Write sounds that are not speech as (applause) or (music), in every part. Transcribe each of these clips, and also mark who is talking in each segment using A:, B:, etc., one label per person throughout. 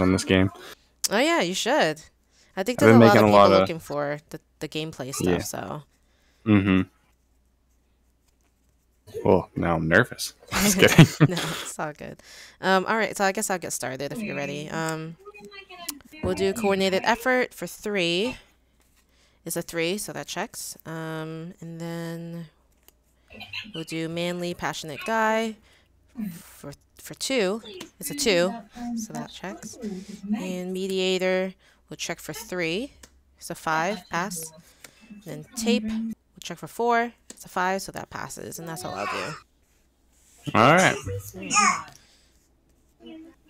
A: on this game.
B: Oh yeah, you should. I think there's a lot of people
A: lot of-
B: looking for the, the gameplay stuff.
A: Yeah.
B: So
A: Mm-hmm. Well, now I'm nervous. (laughs) Just kidding. (laughs)
B: no, it's all good. Um, all right, so I guess I'll get started if you're ready. Um, we'll do coordinated effort for three. Is a three, so that checks. Um, and then we'll do manly, passionate guy for for two. It's a two, so that checks. And mediator, we'll check for three. It's a five, pass. Then tape, we'll check for four. It's a five, so that passes, and that's all I'll do.
A: All right.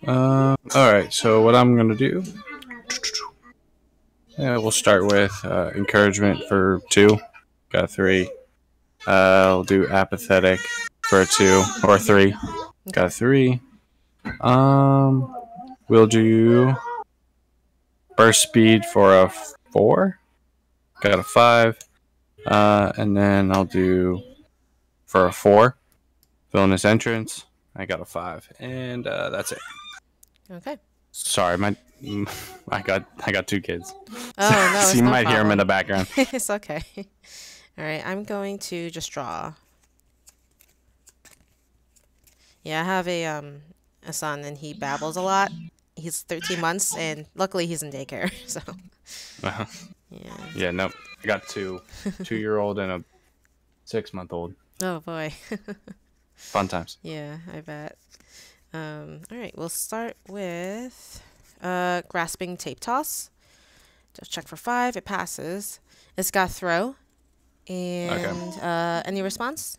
A: Uh, all right. So what I'm gonna do? Yeah, we'll start with uh, encouragement for two. Got three. Uh, I'll do apathetic for a two or three. Got a three. Um, we'll do burst speed for a four. Got a five. Uh, and then I'll do for a four. Villainous entrance. I got a five, and uh, that's it.
B: Okay.
A: Sorry, my (laughs) I got I got two kids.
B: Oh no, (laughs)
A: so you
B: no
A: might hear them in the background. (laughs)
B: it's okay. All right, I'm going to just draw. Yeah, I have a um a son and he babbles a lot. He's 13 months and luckily he's in daycare. (laughs) So
A: Uh-huh.
B: yeah.
A: Yeah, no, I got two, two year old and a six month old.
B: Oh boy. (laughs)
A: Fun times.
B: yeah, I bet. Um, all right, we'll start with uh grasping tape toss. Just check for five. It passes. It's got throw. And uh, any response?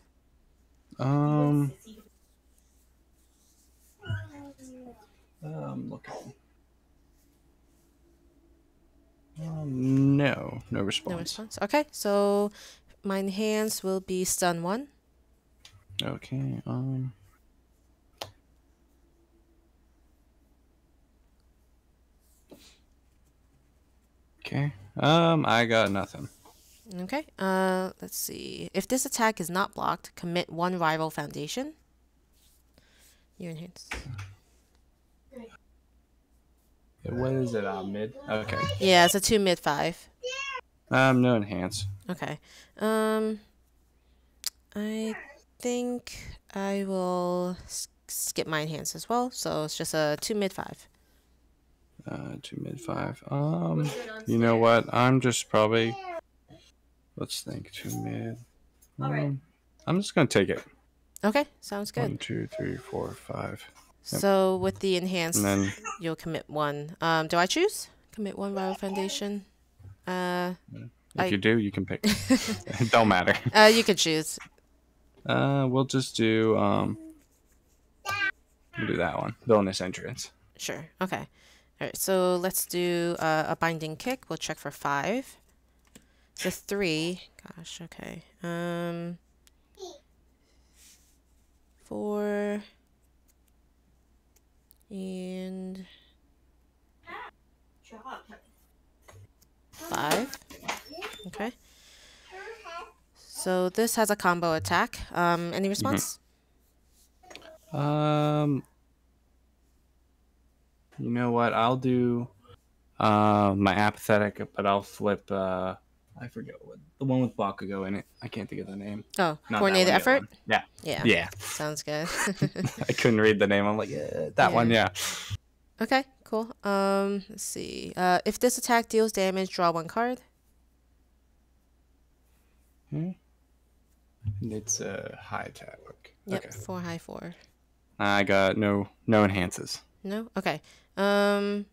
A: Um, um, looking. Um, no, no response.
B: No response. Okay, so my hands will be stun one.
A: Okay. Um. Okay. Um, I got nothing.
B: Okay. Uh, let's see. If this attack is not blocked, commit one rival foundation. Your hands.
A: What is it? Uh, mid. Okay.
B: Yeah, it's a two mid five.
A: Um, no enhance.
B: Okay. Um, I think I will s- skip my enhance as well. So it's just a two mid five.
A: Uh, two mid five. Um, you know what? I'm just probably. Let's think. Two mid. Um, I'm just gonna take it.
B: Okay, sounds good.
A: One, two, three, four, five.
B: So with the enhanced,
A: then
B: you'll commit one. Um, do I choose? Commit one rival foundation. Uh,
A: if
B: I-
A: you do, you can pick. it (laughs) don't matter. (laughs)
B: uh, you can choose.
A: Uh, we'll just do um. We'll do that one. Villainous entrance.
B: Sure. Okay. All right. So let's do uh, a binding kick. We'll check for five. The three. Gosh. Okay. Um. Four. And five. Okay. So this has a combo attack. Um. Any response?
A: Um. You know what? I'll do. Uh, my apathetic, but I'll flip. Uh, I forget what the one with Bakugo in it. I can't think of the name.
B: Oh,
A: Not
B: coordinated
A: one,
B: effort.
A: Yeah.
B: Yeah.
A: Yeah.
B: Sounds good. (laughs)
A: I couldn't read the name. I'm like, yeah, that one. Yeah.
B: Okay, cool. Um, let's see. Uh, if this attack deals damage, draw one card.
A: Hmm? It's a high attack.
B: Yep,
A: Okay.
B: four high four.
A: I got no no enhances.
B: No. Okay. Um.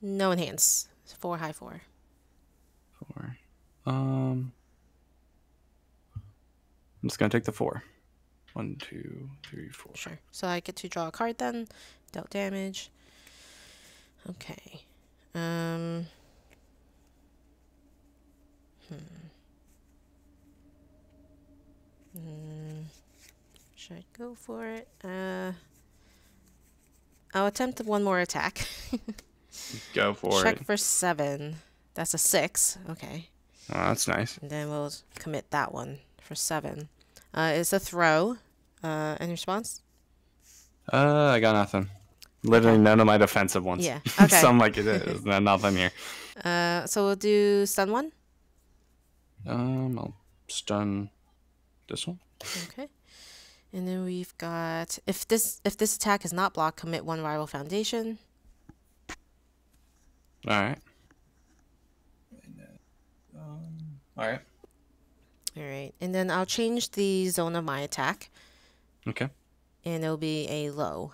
B: No enhance. Four high four.
A: Four. Um. I'm just gonna take the four. One, two, three, four.
B: Sure. So I get to draw a card then. Dealt damage. Okay. Um. Hmm. Hmm. Should I go for it? Uh. I'll attempt one more attack. (laughs)
A: Go for
B: Check
A: it.
B: Check for seven. That's a six. Okay.
A: Oh, that's nice.
B: And then we'll commit that one for seven. Uh, it's a throw. Uh, any response?
A: Uh, I got nothing. Literally none of my defensive ones.
B: Yeah, (laughs) okay.
A: Some like it is. (laughs) Nothing here.
B: Uh, so we'll do stun one.
A: Um, I'll stun this one.
B: Okay. And then we've got if this if this attack is not blocked, commit one rival foundation.
A: All right. Um, all right.
B: All right. And then I'll change the zone of my attack,
A: Okay.
B: and it'll be a low.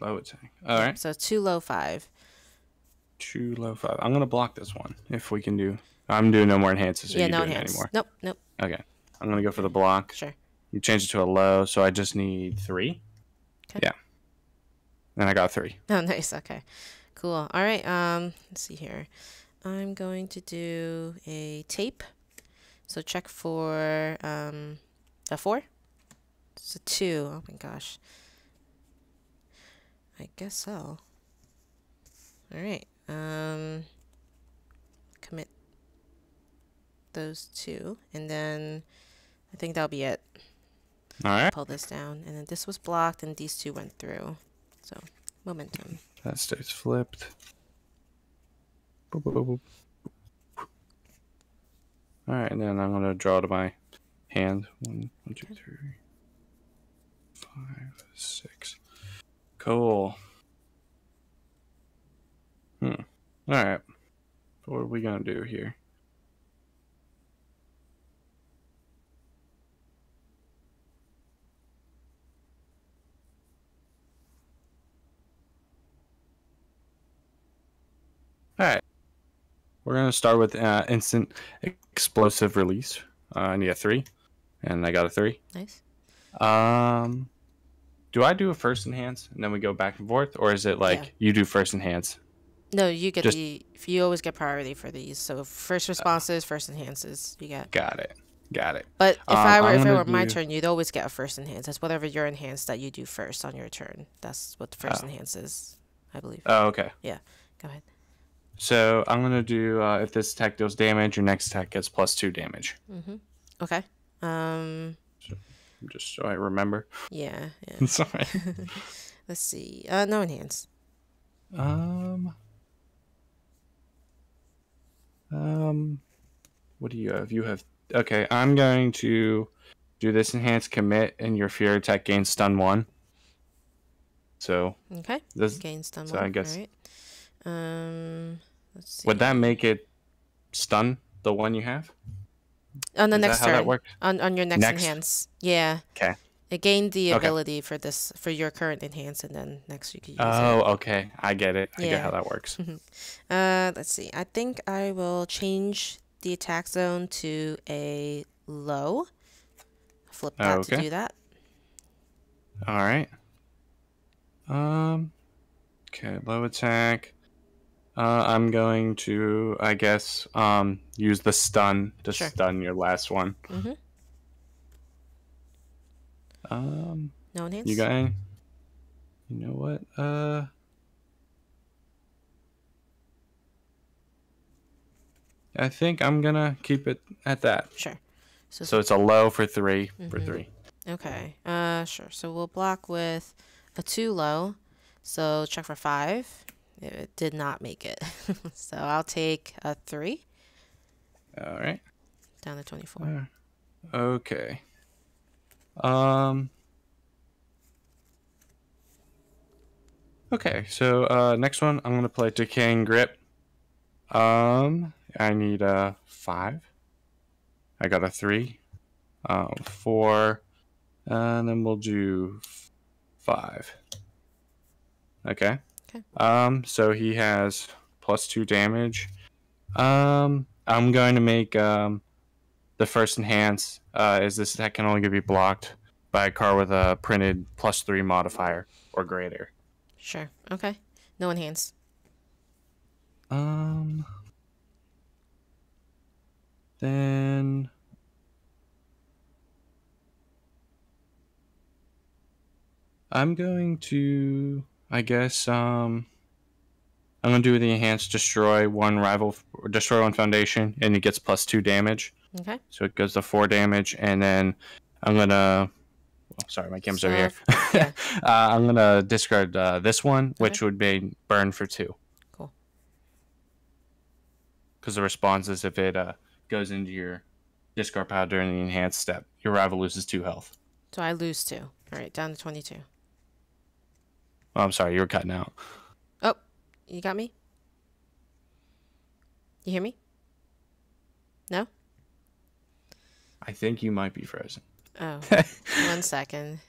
A: Low attack. All right.
B: So two low five.
A: Two low five. I'm gonna block this one if we can do. I'm doing no more enhances. So
B: yeah, no
A: doing it
B: enhance.
A: anymore.
B: Nope, nope.
A: Okay. I'm gonna go for the block.
B: Sure.
A: You change it to a low, so I just need three.
B: 'Kay.
A: Yeah. And I got three. (laughs)
B: Oh, nice. Okay, cool. All right. Um, let's see here. I'm going to do a tape. So check for um a four. It's a two. Oh my gosh. I guess so. All right. Um, commit those two, and then I think that'll be it.
A: All right.
B: Pull this down, and then this was blocked, and these two went through. So momentum.
A: That stays flipped. Boop, boop, boop. All right, and then I'm gonna draw to my hand. One, one, two, three, five, six. Cool. Hmm. All right. So what are we gonna do here? All right. We're gonna start with uh, instant explosive release. Uh, I need a three, and I got a three.
B: Nice.
A: Um, do I do a first enhance and then we go back and forth, or is it like
B: Yeah.
A: you do first enhance?
B: No, you get
A: Just-
B: the. You always get priority for these. So first responses, first enhances. You get.
A: Got it. Got it.
B: But if
A: Um,
B: I were,
A: I'm
B: if it were my turn, you'd always get a first enhance. That's whatever your enhance that you do first on your turn. That's what the first
A: Oh.
B: enhance is, I believe.
A: Oh, okay. Yeah.
B: Go ahead.
A: So I'm gonna do uh, if this attack deals damage, your next attack gets plus two damage.
B: Mm-hmm. Okay. Um.
A: Just so I remember.
B: Yeah. Yeah. (laughs)
A: Sorry. (laughs)
B: Let's see. Uh, no enhance.
A: Um. Um. What do you have? You have. Okay, I'm going to do this enhanced commit, and your fear attack gains stun one. So
B: Okay.
A: this
B: Gain stun
A: So
B: one.
A: I guess-
B: All right. Um. Let's see.
A: would that make it stun the one you have?
B: on the
A: Is
B: next
A: that how
B: turn?
A: that works?
B: On on your next,
A: Next?
B: enhance. Yeah.
A: 'Kay.
B: It gained the
A: Okay.
B: ability for this for your current enhance, and then next you could use it.
A: Oh, okay. I get it. I get how that works.
B: Uh, let's see. I think I will change the attack zone to a low. Flip that to do that.
A: All right. Um. Okay, low attack. Uh, I'm going to, I guess, um, use the stun to
B: Sure.
A: stun your last one.
B: Mhm.
A: Um,
B: No enhance.
A: you got any? You know what? Uh. I think I'm gonna keep it at that.
B: Sure. So,
A: So it's a low for 3 for
B: Mhm.
A: three.
B: okay. Uh, sure. So we'll block with a two low. So check for five. It did not make it. (laughs) so I'll take a three
A: All right.
B: down to twenty-four.
A: Uh, Okay. Um. Okay, so uh, next one I'm gonna play Decaying Grip. Um, I need a five. I got a three, um, four, and then we'll do five. Okay.
B: Okay.
A: Um, so he has plus two damage. Um, I'm going to make um the first enhance uh, is this attack can only be blocked by a car with a printed plus three modifier or greater.
B: Sure. Okay. No enhance.
A: Um. Then. I'm going to, I guess, um, I'm gonna do the enhanced destroy one rival, destroy one foundation, and it gets plus two damage.
B: Okay.
A: So it goes to four damage, and then I'm gonna Oh, sorry, my camera's over here.
B: Yeah. (laughs)
A: uh, I'm gonna discard uh, this one, which would be burn for two.
B: Cool.
A: Because the response is if it uh, goes into your discard pile during the enhanced step, your rival loses two health.
B: So I lose two. All right, down to 22.
A: Oh, I'm sorry, you were cutting out.
B: Oh, you got me? You hear me? No?
A: I think you might be frozen.
B: Oh, (laughs) one second.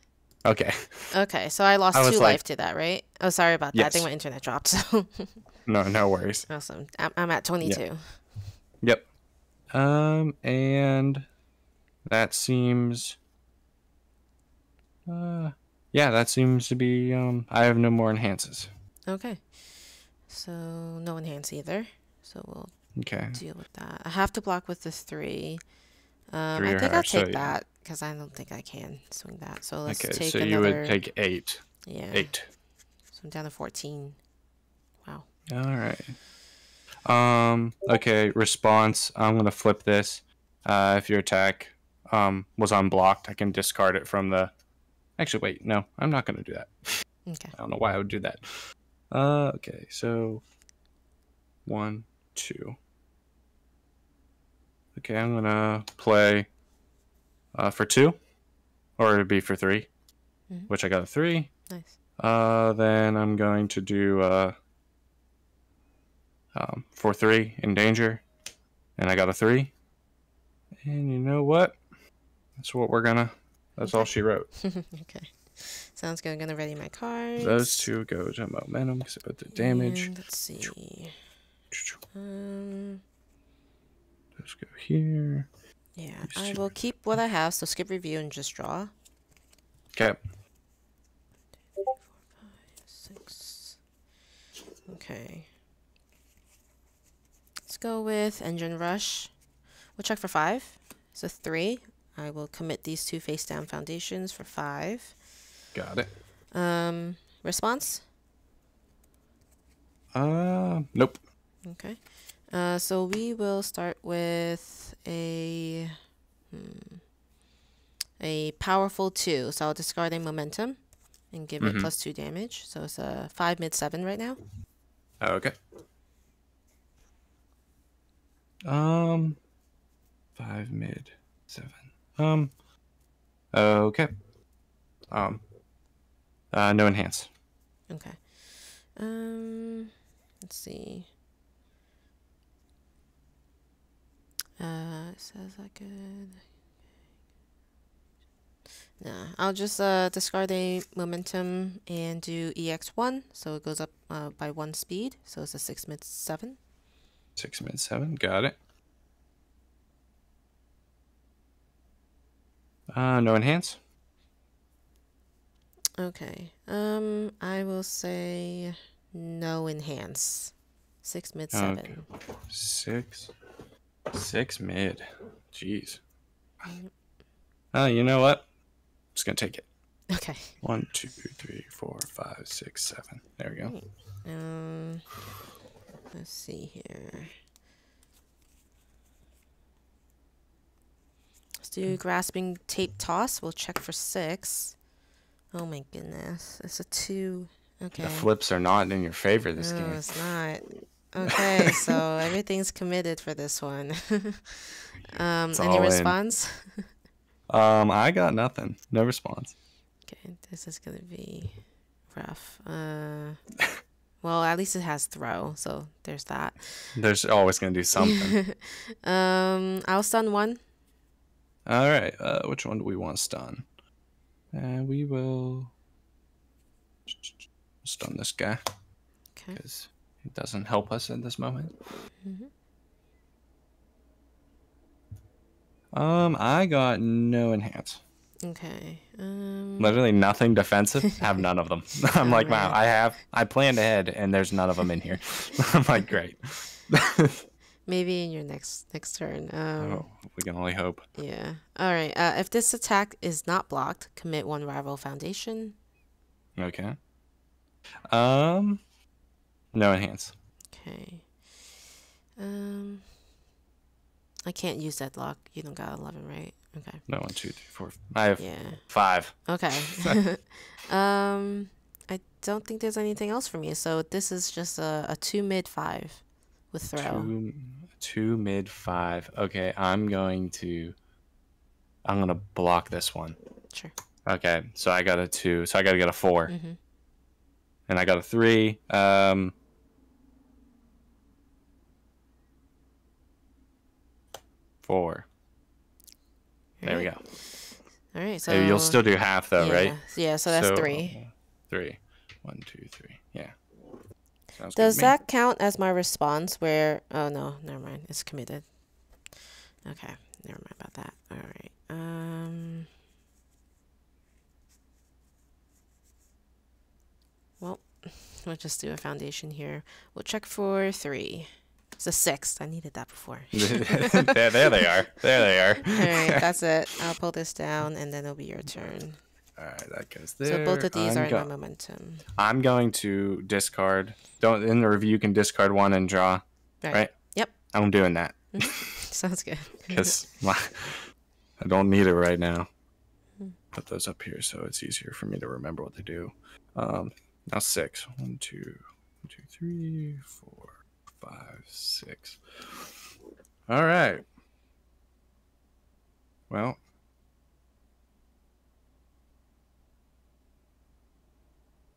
A: Okay.
B: Okay, so I lost
A: I
B: two
A: like-
B: life to that, right? Oh, sorry about that. I think my internet dropped. So
A: No, no worries.
B: awesome. I'm, I'm at 22.
A: Yep. Um, and that seems. Uh, yeah, that seems to be. Um, I have no more enhances.
B: Okay. So no enhance either. So we'll
A: Okay.
B: deal with that. I have to block with the three. Um,
A: Three
B: I think I'll take
A: so-
B: that because I don't think I can swing that. So let's
A: Okay,
B: take
A: so
B: another.
A: you would take eight.
B: yeah.
A: Eight.
B: So I'm down to 14. Wow.
A: All right. Um. Okay. Response. I'm gonna flip this. Uh, if your attack um was unblocked, I can discard it from the. Actually, wait. No, I'm not gonna do that.
B: Okay.
A: I don't know why I would do that. Uh. Okay. So. One, two. Okay, I'm gonna play. Uh, for two, or it'd be for 3
B: Mhm.
A: which I got a three.
B: Nice.
A: Uh, then I'm going to do uh, um, for three in danger, and I got a three. And you know what? That's what we're gonna. That's all she wrote. (laughs)
B: okay. Sounds good. I'm gonna ready my cards.
A: Those two go to momentum because I put the damage.
B: And let's see. Um.
A: Those go here.
B: Yeah, I will keep what I have. So skip review and just draw.
A: Okay.
B: Six. Okay. Let's go with engine rush. We'll check for five. So three. I will commit these two face down foundations for five.
A: Got it.
B: Um, response.
A: Uh, nope.
B: Okay. Uh, so we will start with a hmm, a powerful two. So I'll discard a momentum and give it
A: Mhm.
B: plus two damage. So it's a five mid seven right now.
A: Okay. Um, five mid seven. Um. Okay. Um. Uh, no enhance.
B: Okay. Um, let's see. Uh, it says I could. Nah, I'll just uh discard a momentum and do EX1, so it goes up uh, by one speed, so it's a six mid seven.
A: Six mid seven. Got it. Uh, no enhance.
B: Okay. Um, I will say no enhance. Six mid seven.
A: Six. Six mid. Jeez. Uh, you know what? Just gonna take it.
B: Okay.
A: One, two, three, four, five, six, seven. There we go.
B: Um, let's see here. Do grasping tape toss. We'll check for six. Oh my goodness, it's a two. Okay.
A: The flips are not in your favor this
B: no,
A: game.
B: it's not. (laughs) Okay, so everything's committed for this one. (laughs) um, any response? (laughs)
A: Um, I got nothing. No response.
B: Okay, this is gonna be rough. Uh, well, at least it has throw, so there's that.
A: There's always gonna do something.
B: um, I'll stun one.
A: All right. Uh, which one do we want stun? Uh, we will stun this guy
B: Okay.
A: because he doesn't help us at this moment.
B: Mhm.
A: Um, I got no enhance.
B: Okay. Um,
A: Literally nothing defensive. (laughs) have none of them. (laughs) I'm like, wow. I have. I planned ahead, and there's none of them in here. (laughs) I'm like, great.
B: Maybe in your next next turn. Um,
A: oh, we can only hope.
B: yeah. All right. Uh, if this attack is not blocked, commit one rival foundation.
A: Okay. Um, no enhance.
B: Okay. Um, I can't use deadlock. You don't got eleven, right? Okay.
A: No, one, two, three, four. I have
B: Yeah.
A: five.
B: Okay. (laughs) (laughs) um, I don't think there's anything else for me. So this is just a, a two mid five with throw.
A: Two, two mid five. Okay, I'm going to. I'm gonna block this one.
B: Sure.
A: Okay, so I got a two. So I gotta get a 4
B: Mhm.
A: and I got a three. Um. Four. There we go.
B: All right. So
A: You'll still do half though,
B: yeah.
A: right?
B: Yeah. So that's three.
A: uh, Three. One, two, three. Sounds
B: Does that count as my response? Where? Oh no, never mind. It's committed. Okay, never mind about that. All right. Um. Well, (laughs) we'll just do a foundation here. We'll check for three. It's a sixth. I needed that before. (laughs) (laughs)
A: there, there they are. There they are.
B: All right, that's it. I'll pull this down, and then it'll be your turn.
A: All right, that goes there.
B: So both of these
A: I'm
B: are in my momentum.
A: I'm going to discard. Don't in the review you can discard one and draw.
B: Right.
A: Right.
B: Yep.
A: I'm doing that (laughs)
B: Sounds good. (laughs)
A: because I don't need it right now. Put those up here so it's easier for me to remember what they do. Um, now six. One, two, one, two, three, four, five, six. All right. Well.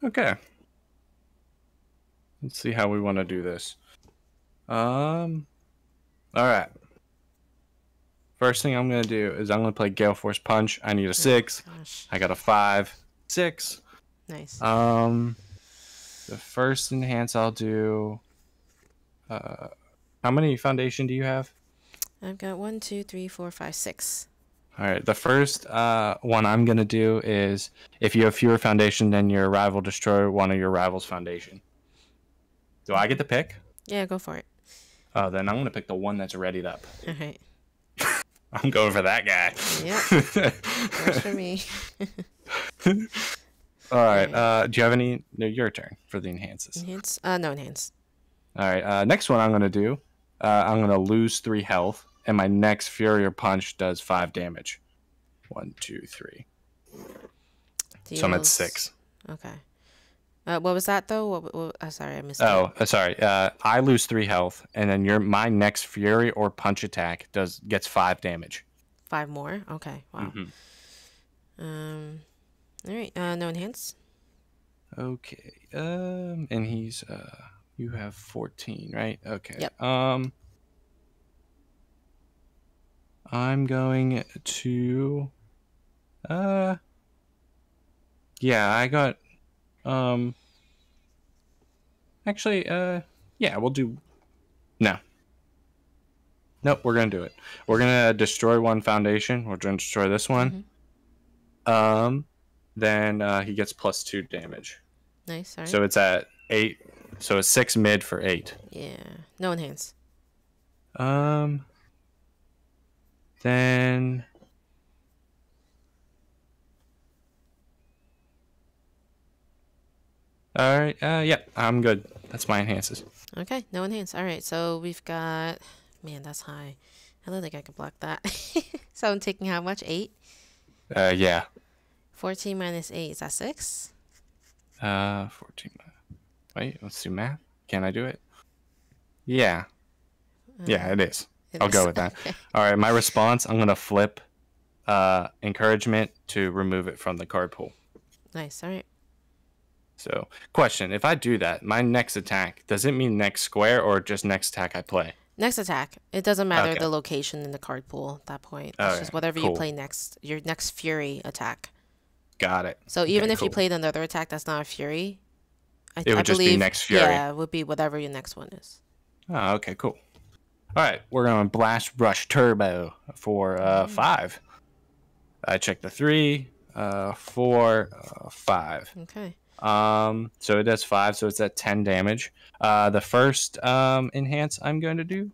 A: Okay. Let's see how we want to do this. Um. All right. First thing I'm gonna do is I'm gonna play Gale Force Punch. I need a six.
B: Gosh,
A: I got a five, six.
B: nice.
A: Um, the first enhance I'll do. Uh, how many foundation do you have?
B: I've got one, two, three, four, five, six.
A: All right. The first uh one I'm gonna do is if you have fewer foundation than your rival, destroy one of your rival's foundation. Do I get to pick?
B: Yeah, go for it.
A: Oh, then I'm gonna pick the one that's readied up.
B: All right. (laughs)
A: I'm going for that guy.
B: Yep. (laughs) Works for me. (laughs)
A: All right. Uh, do you have any? No, your turn for the enhances.
B: Enhance? Uh, no enhance.
A: All right. Uh, next one I'm gonna do. Uh, I'm gonna lose three health, and my next Fury or Punch does five damage. One, two, three. So I'm at six.
B: Okay. Uh, what was that though? What? what, uh, sorry, I missed.
A: Oh, uh, sorry. Uh, I lose three health, and then your my next Fury or Punch attack does gets five damage.
B: Five more. Okay. Wow.
A: Mhm.
B: Um. All right. Uh, no enhance.
A: Okay. Um, and he's uh, you have fourteen, right? Okay.
B: Yep.
A: Um, I'm going to, uh, yeah, I got, um, actually, uh, yeah, we'll do, no. Nope, we're gonna do it. We're gonna destroy one foundation. We're gonna destroy this one. Um, then uh, he gets plus two damage.
B: Nice. Right.
A: So it's at eight. So it's six mid for eight.
B: yeah. No enhance.
A: Um. Then. All right. Uh. Yeah. I'm good. That's my enhances.
B: Okay. No enhance. All right. So we've got. Man, that's high. I don't think I can block that. (laughs) so I'm taking how much? Eight.
A: Uh. Yeah.
B: Fourteen minus eight. Is that six?
A: Uh. Fourteen. Wait. Let's do math. Can I do it? Yeah. Yeah. It is. I'll go with that.
B: Okay.
A: All right. My response. I'm gonna flip. Uh. Encouragement to remove it from the card pool.
B: Nice. All right.
A: So, question: If I do that, my next attack does it mean next square or just next attack I play?
B: Next attack. It doesn't matter
A: Okay.
B: the location in the card pool at that point. It's
A: Okay,
B: just whatever you play next. Your next fury attack.
A: Got it.
B: So even
A: Okay,
B: if you
A: cool.
B: played another attack that's not a fury, I,
A: It would
B: I
A: just be next fury.
B: Yeah, it would be whatever your next one is.
A: Oh, okay, cool. All right, we're going to blast Rush turbo for uh, five. I checked the three, uh, four, uh, five.
B: Okay.
A: Um, so it does five, so it's at ten damage. Uh, the first um enhance I'm going to do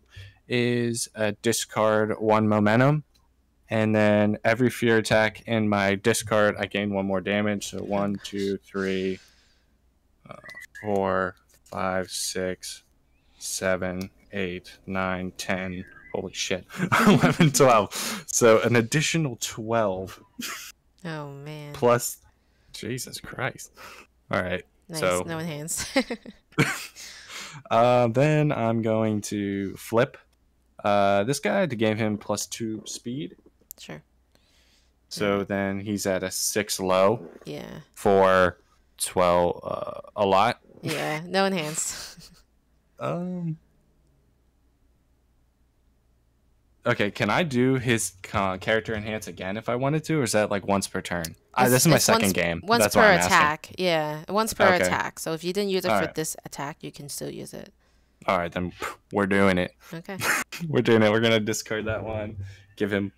A: is uh, discard one momentum, and then every fury attack in my discard I gain one more damage. So one, two, three, uh, four, five, six, seven, eight, nine, ten. Holy shit. (laughs) 11, 12. So an additional 12
B: Oh man.
A: plus. Jesus Christ. All right.
B: Nice.
A: so-
B: No enhance. (laughs)
A: Uh, then I'm going to flip uh, this guy to give him plus two speed.
B: sure.
A: So then he's at a six low
B: Yeah.
A: for 12, uh, a lot.
B: Yeah. No enhance. (laughs)
A: Um. Okay, can I do his uh, character enhance again if I wanted to, or is that like once per turn? Uh, this is my second
B: once-
A: game.
B: Once
A: That's
B: per
A: why I'm asking.
B: attack. Yeah. Once per
A: Okay.
B: attack. So if you didn't use it for
A: Alright.
B: this attack, you can still use it.
A: All right, then (laughs) we're doing it.
B: Okay. (laughs)
A: We're doing it. We're gonna discard that one. Give him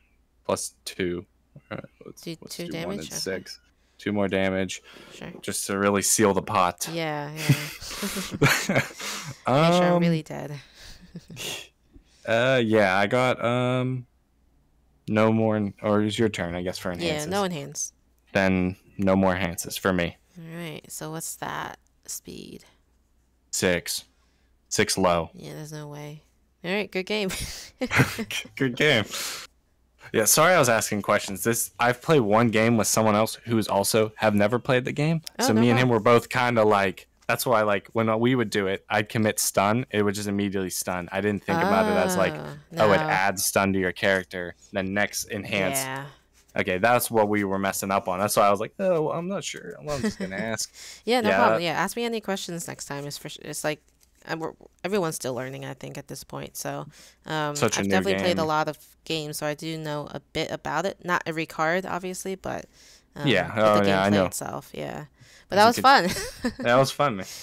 A: plus two. All right, let's,
B: Do-
A: let's
B: two
A: do one
B: damage?
A: and
B: Okay.
A: six. Two more damage,
B: Sure.
A: just to really seal the pot.
B: Yeah. Yeah. (laughs) (laughs)
A: Um,
B: sure I'm really dead. (laughs)
A: Uh, yeah, I got um, no more. Or it's your turn, I guess, for enhances.
B: Yeah. No enhance.
A: Then no more enhances for me.
B: All right. So what's that speed?
A: Six, six low.
B: Yeah. There's no way. All right. Good game.
A: Good game. Yeah, sorry I was asking questions. This I've played one game with someone else who's also have never played the game.
B: Oh,
A: so
B: no
A: me and him were both kind of like that's why like when we would do it, I'd commit stun, it would just immediately stun. I didn't think about it as like
B: Ah,
A: oh it adds stun to your character, then next enhance.
B: Yeah.
A: Okay, that's what we were messing up on. That's why I was like, oh, I'm not sure. I'm just gonna (laughs) ask.
B: Yeah, no
A: Yeah,
B: problem.
A: that-
B: Yeah, ask me any questions next time. It's for it's like everyone's still learning, I think, at this point. So, um, I've definitely played a lot of games, so I do know a bit about it. Not every card, obviously, but um,
A: Yeah, oh,
B: the
A: yeah, I
B: gameplay
A: know.
B: itself. Yeah, but that
A: you
B: was fun. (laughs)
A: that was fun. man. (laughs)